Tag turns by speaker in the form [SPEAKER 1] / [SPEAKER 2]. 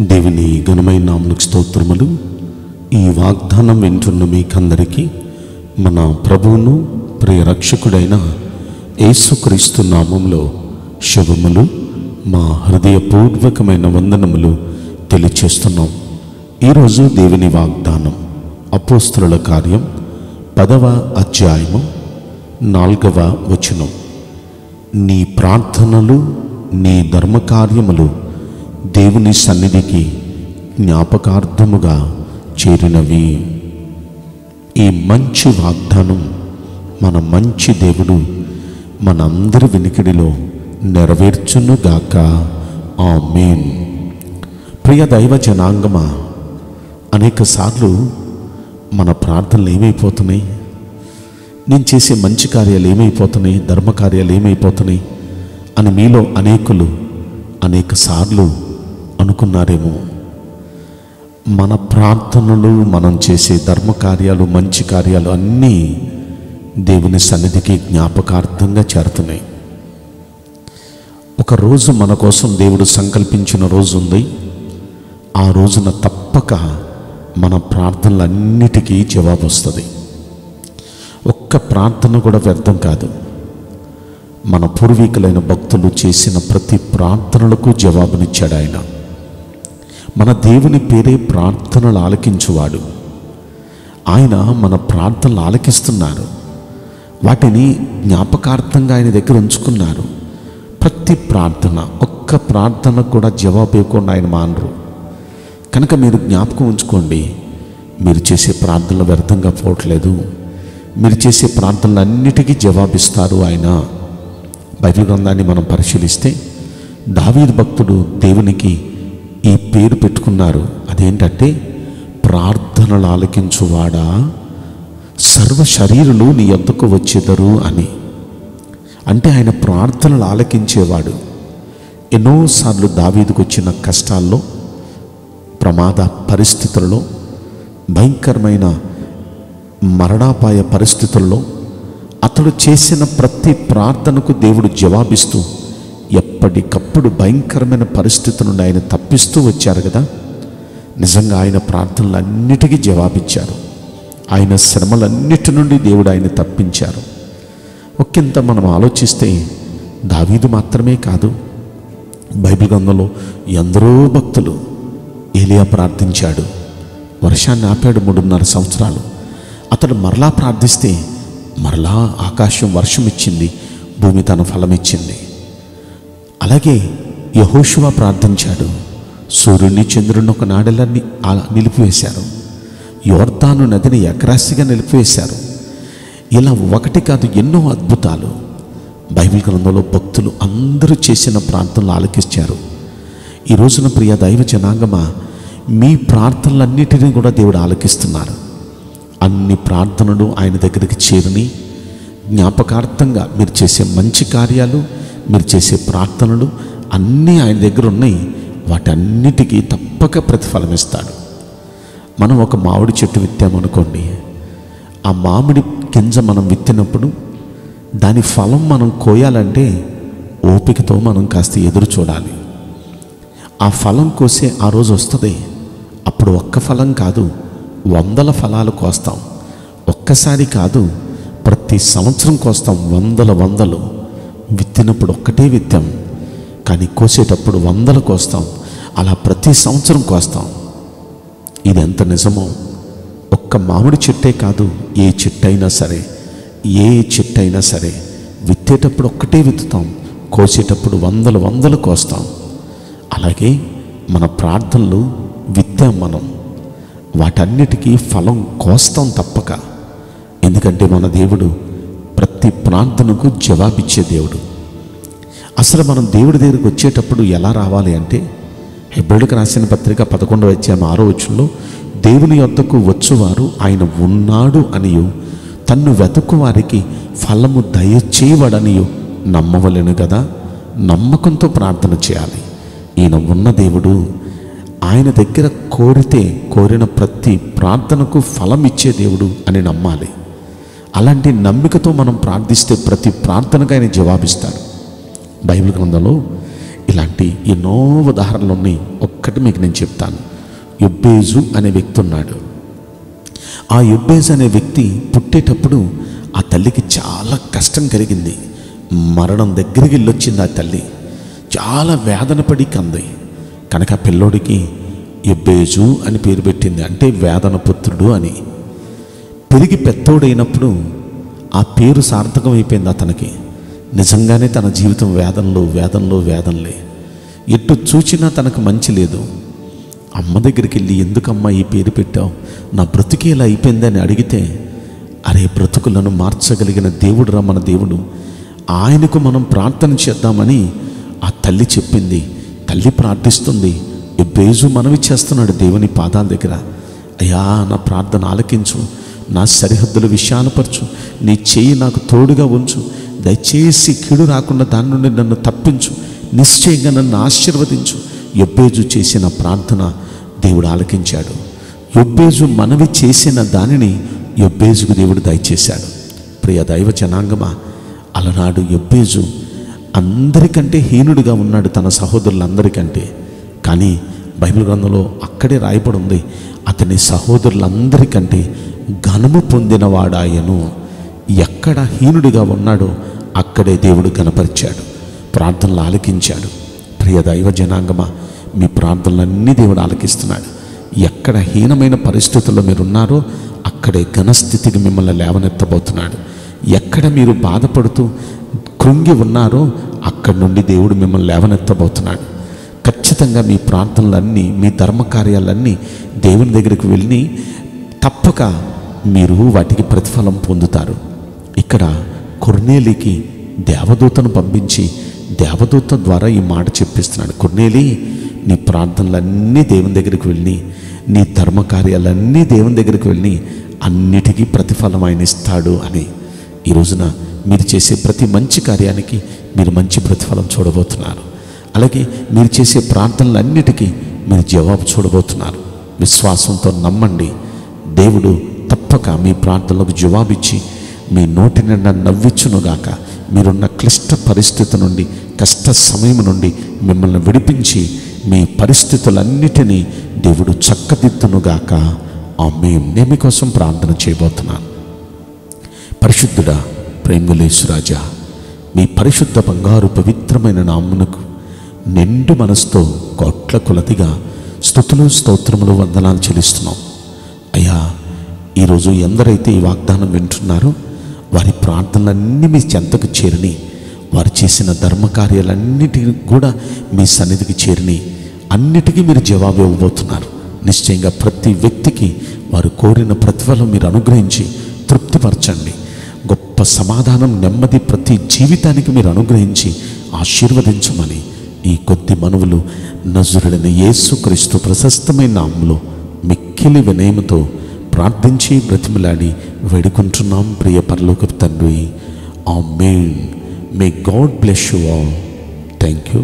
[SPEAKER 1] దేవుని ఘనమైన నామలకు స్తోత్రములు. ఈ వాగ్దానం వింటున్న మీకందరికీ మన ప్రభువును ప్రియరక్షకుడైన యేసుక్రీస్తు నామంలో శుభములు. మా హృదయపూర్వకమైన వందనములు తెలియచేస్తున్నాం. ఈరోజు దేవుని వాగ్దానం అపోస్తుల కార్యం పదవ అధ్యాయము నాలుగవ వచనం. నీ ప్రార్థనలు నీ ధర్మకార్యములు దేవుని సన్నిధికి జ్ఞాపకార్థముగా చేరినవి. ఈ మంచి వాగ్దానం మన మంచి దేవుడు మనందరి వినికిడిలో నెరవేర్చునుగాక. ఆమేన్. ప్రియ దైవ జనాంగమా అనేక సార్లు మన ప్రార్థనలు ఏమైపోతున్నాయి? నేను చేసే మంచి కార్యాలు ఏమైపోతున్నాయి? ధర్మ కార్యాలు ఏమైపోతున్నాయి? అని మీలో అనేకులు అనేక సార్లు అనుకున్నారేమో. మన ప్రార్థనలు మనం చేసే ధర్మ కార్యాలు మంచి కార్యాలు అన్నీ దేవుని సన్నిధికి జ్ఞాపకార్థంగా చేరుతున్నాయి. ఒక రోజు మన కోసం దేవుడు సంకల్పించిన రోజు ఉంది. ఆ రోజున తప్పక మన ప్రార్థనలన్నిటికీ జవాబు వస్తుంది. ఒక్క ప్రార్థన కూడా వ్యర్థం కాదు. మన పూర్వీకులైన భక్తులు చేసిన ప్రతి ప్రార్థనలకు జవాబునిచ్చాడు ఆయన. మన దేవుని పేరే ప్రార్థనలు ఆలకించువాడు. ఆయన మన ప్రార్థనలు ఆలకిస్తున్నారు. వాటిని జ్ఞాపకార్థంగా ఆయన దగ్గర ఉంచుకున్నారు. ప్రతి ప్రార్థన ఒక్క ప్రార్థన కూడా జవాబు ఇవ్వకుండా ఆయన మానరు. కనుక మీరు జ్ఞాపకం ఉంచుకోండి. మీరు చేసే ప్రార్థనలు వ్యర్థంగా పోవట్లేదు. మీరు చేసే ప్రార్థనలన్నిటికీ జవాబిస్తారు ఆయన. బైబిల్ గ్రంథాన్ని మనం పరిశీలిస్తే దావీద్ భక్తుడు దేవునికి ఈ పేరు పెట్టుకున్నారు. అదేంటంటే ప్రార్థనలు ఆలకించువాడా? సర్వ శరీరులు నీ ఎంతకు వచ్చేదరు అని. అంటే ఆయన ప్రార్థనలు ఆలకించేవాడు. ఎన్నోసార్లు దావీదుకు వచ్చిన కష్టాల్లో ప్రమాద పరిస్థితుల్లో భయంకరమైన మరణాపాయ పరిస్థితుల్లో అతడు చేసిన ప్రతి ప్రార్థనకు దేవుడు జవాబిస్తూ ఎప్పటికప్పుడు భయంకరమైన పరిస్థితి నుండి ఆయన తప్పిస్తూ వచ్చారు కదా? నిజంగా ఆయన ప్రార్థనలన్నిటికీ జవాబిచ్చారు. ఆయన శ్రమలన్నిటి నుండి దేవుడు ఆయన తప్పించారు. ఒకంత మనం ఆలోచిస్తే దావీదు మాత్రమే కాదు బైబిల్ గ్రంథంలో ఎందరో భక్తులు ఏలియా ప్రార్థించాడు. వర్షాన్ని ఆపాడు మూడున్నర సంవత్సరాలు. అతడు మరలా ప్రార్థిస్తే మరలా ఆకాశం వర్షం ఇచ్చింది భూమి తన ఫలం ఇచ్చింది అలాగే యహోషువ ప్రార్థించాడు. సూర్యుడిని చంద్రుడిని ఒక నాడెలన్నీ నిలిపివేశారు. యోర్ధాను నదిని ఎకరాశిగా నిలిపివేశారు. ఇలా ఒకటి కాదు ఎన్నో అద్భుతాలు. బైబిల్ గ్రంథంలో భక్తులు అందరూ చేసిన ప్రార్థనలు ఆలకించారు. ఈ రోజున ప్రియ దైవ జనాంగమా మీ ప్రార్థనలన్నిటినీ కూడా దేవుడు ఆలకిస్తున్నారు. అన్ని ప్రార్థనలు ఆయన దగ్గరికి చేరిని జ్ఞాపకార్థంగా మీరు చేసే మంచి కార్యాలు మీరు చేసే ప్రార్థనలు అన్నీ ఆయన దగ్గర ఉన్నాయి. వాటన్నిటికీ తప్పక ప్రతిఫలం ఇస్తాడు. మనం ఒక మామిడి చెట్టు విత్తామనుకోండి ఆ మామిడి గింజ మనం విత్తినప్పుడు దాని ఫలం మనం కోయాలంటే ఓపికతో మనం కాస్త ఎదురు చూడాలి. ఆ ఫలం కోసే ఆ రోజు వస్తుంది. అప్పుడు ఒక్క ఫలం కాదు వందల ఫలాలు కోస్తాం. ఒక్కసారి కాదు ప్రతి సంవత్సరం కోస్తాం వందల వందలు. విత్తినప్పుడు ఒక్కటే విత్తాం. కానీ కోసేటప్పుడు వందలు కోస్తాం. అలా ప్రతి సంవత్సరం కోస్తాం. ఇది ఎంత నిజమో? ఒక్క మామిడి చెట్టే కాదు ఏ చెట్టైనా సరే ఏ చెట్టైనా సరే విత్తేటప్పుడు ఒక్కటే విత్తుతాం. కోసేటప్పుడు వందలు వందలు కోస్తాం. అలాగే మన ప్రార్థనలు విత్తాం మనం. వాటన్నిటికీ ఫలం కోస్తాం తప్పక. ఎందుకంటే మన దేవుడు ప్రతి ప్రార్థనకు జవాబిచ్చే దేవుడు. అసలు మనం దేవుడి దగ్గరికి వచ్చేటప్పుడు ఎలా రావాలి అంటే హెబ్రిల్కి రాసిన పత్రిక పదకొండవ వచ్చే ఆరో వచ్చంలో దేవుని యొద్దకు వచ్చువారు ఆయన ఉన్నాడు అనియు. తన్ను వెతుకు వారికి ఫలము దయచేయవడనియు. నమ్మవలెను కదా నమ్మకంతో ప్రార్థన చేయాలి. ఈయన ఉన్న దేవుడు ఆయన దగ్గర కోరితే కోరిన ప్రతి ప్రార్థనకు ఫలం ఇచ్చే దేవుడు అని నమ్మాలి. అలాంటి నమ్మికతో మనం ప్రార్థిస్తే ప్రతి ప్రార్థనకు ఆయన జవాబిస్తాడు. బైబిల్ గ్రంథంలో ఇలాంటి ఎన్నో ఉదాహరణలు ఉన్నాయి ఒక్కటి మీకు నేను చెప్తాను. యొబ్బేజు అనే వ్యక్తి ఉన్నాడు. ఆ యొబ్బేజ్ అనే వ్యక్తి పుట్టేటప్పుడు ఆ తల్లికి చాలా కష్టం కలిగింది. మరణం దగ్గరికి వెళ్ళొచ్చింది ఆ తల్లి. చాలా వేదన పడి కంది. కనుక ఆ పిల్లోడికి యొబ్బేజు అని పేరు పెట్టింది. అంటే వేదన పుత్రుడు అని. పెరిగి పెద్దోడైనప్పుడు ఆ పేరు సార్థకం అయిపోయింది అతనికి. నిజంగానే తన జీవితం వేదంలో వేదంలో వేదనలే. ఎటు చూచినా తనకు మంచి లేదు. అమ్మ దగ్గరికి వెళ్ళి ఎందుకమ్మా ఈ పేరు పెట్టావు? నా బ్రతుకి ఇలా అయిపోయిందని అడిగితే అరే బ్రతుకులను మార్చగలిగిన దేవుడు రా మన దేవుడు. ఆయనకు మనం ప్రార్థన చేద్దామని ఆ తల్లి చెప్పింది. తల్లి ప్రార్థిస్తుంది. ఈ బేజు మనవి చేస్తున్నాడు దేవుని పాదాల దగ్గర. అయ్యా నా ప్రార్థన ఆలకించు. నా సరిహద్దులు విశాలపరచు నీ చేయి నాకు తోడుగా ఉంచు. దయచేసి కీడు రాకుండా దాని నుండి నన్ను తప్పించు. నిశ్చయంగా నన్ను ఆశీర్వదించు. యొబ్బేజు చేసిన ప్రార్థన దేవుడు ఆలకించాడు. యొబ్బేజు మనవి చేసిన దానిని యొబ్బేజుకు దేవుడు దయచేశాడు. ప్రియ దైవ జనాంగమా అలనాడు యొబ్బేజు అందరికంటే హీనుడిగా ఉన్నాడు తన సహోదరులందరికంటే. కానీ బైబిల్ గ్రంథంలో అక్కడే రాయబడి ఉంది అతని సహోదరులందరికంటే ఘనము పొందినవాడాయను. ఎక్కడ హీనుడిగా ఉన్నాడో అక్కడే దేవుడు కనపరిచాడు. ప్రార్థనలు ఆలకించాడు. ప్రియ దైవ జనాంగమా మీ ప్రార్థనలన్నీ దేవుడు ఆలకిస్తున్నాడు. ఎక్కడ హీనమైన పరిస్థితుల్లో మీరున్నారో అక్కడే ఘనస్థితికి మిమ్మల్ని లేవనెత్తబోతున్నాడు. ఎక్కడ మీరు బాధపడుతూ కృంగి ఉన్నారో అక్కడి నుండి దేవుడు మిమ్మల్ని లేవనెత్తబోతున్నాడు. ఖచ్చితంగా మీ ప్రార్థనలన్నీ మీ ధర్మకార్యాలన్నీ దేవుని దగ్గరికి వెళ్ళి తప్పక మీరు వాటికి ప్రతిఫలం పొందుతారు. ఇక్కడ కొర్నేలికి దేవదూతను పంపించి దేవదూత ద్వారా ఈ మాట చెప్పిస్తున్నాడు. కొర్నేలి నీ ప్రార్థనలన్నీ దేవుని దగ్గరికి వెళ్ళి నీ ధర్మకార్యాలన్నీ దేవుని దగ్గరికి వెళ్ళి అన్నిటికీ ప్రతిఫలం ఆయన ఇస్తాడు అని. ఈ రోజున మీరు చేసే ప్రతి మంచి కార్యానికి మీరు మంచి ప్రతిఫలం చూడబోతున్నారు. అలాగే మీరు చేసే ప్రార్థనలన్నిటికీ మీరు జవాబు చూడబోతున్నారు. విశ్వాసంతో నమ్మండి. దేవుడు తప్పక మీ ప్రార్థనలకు జవాబిచ్చి మీ నోటి నిండా నవ్విచ్చునుగాక మీరున్న క్లిష్ట పరిస్థితి నుండి కష్ట సమయం నుండి మిమ్మల్ని విడిపించి మీ పరిస్థితులన్నిటినీ దేవుడు చక్కదిద్దునుగాక. ఆ మేము నేను మీకోసం ప్రార్థన చేయబోతున్నాను. పరిశుద్ధుడా ప్రేమలేసురాజా మీ పరిశుద్ధ బంగారు పవిత్రమైన నామునకు నిండు మనసుతో కోట్ల కొలదిగా స్థుతులు స్తోత్రములు వందనాలు చెల్లిస్తున్నాం. అయ్యా ఈరోజు ఎందరైతే ఈ వాగ్దానం వింటున్నారో వారి ప్రార్థనలన్నీ మీ చెంతకు చేరిని వారు చేసిన ధర్మకార్యాలన్నిటికీ కూడా మీ సన్నిధికి చేరిని అన్నిటికీ మీరు జవాబు ఇవ్వబోతున్నారు. నిశ్చయంగా ప్రతి వ్యక్తికి వారు కోరిన ప్రతిఫలం మీరు అనుగ్రహించి తృప్తిపరచండి. గొప్ప సమాధానం నెమ్మది ప్రతి జీవితానికి మీరు అనుగ్రహించి ఆశీర్వదించమని ఈ కొద్ది మనవులు నజురుడైన యేసుక్రీస్తు ప్రశస్తమైన నామంలో మిక్కిలి వినయముతో ప్రార్థించి బ్రతిమలాడి వేడుకుంటున్నాం ప్రియ పరలోక తండ్రి. Amen may God bless you all thank you